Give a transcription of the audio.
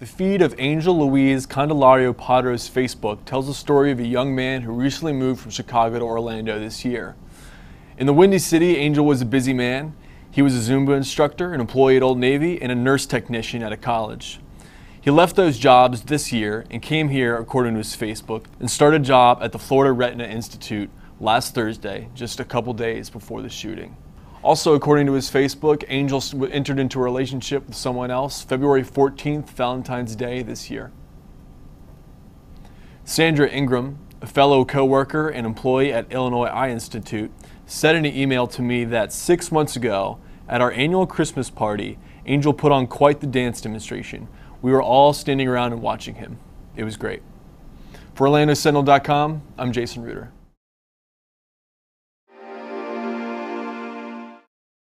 The feed of Angel Luis Candelario Padro's Facebook tells the story of a young man who recently moved from Chicago to Orlando this year. In the Windy City, Angel was a busy man. He was a Zumba instructor, an employee at Old Navy, and a nurse technician at a college. He left those jobs this year and came here, according to his Facebook, and started a job at the Florida Retina Institute last Thursday, just a couple days before the shooting. Also, according to his Facebook, Angel entered into a relationship with someone else February 14th, Valentine's Day this year. Sandra Ingram, a fellow coworker and employee at Illinois Eye Institute, said in an email to me that six months ago, at our annual Christmas party, Angel put on quite the dance demonstration. We were all standing around and watching him. It was great. For OrlandoSentinel.com, I'm Jason Reuter.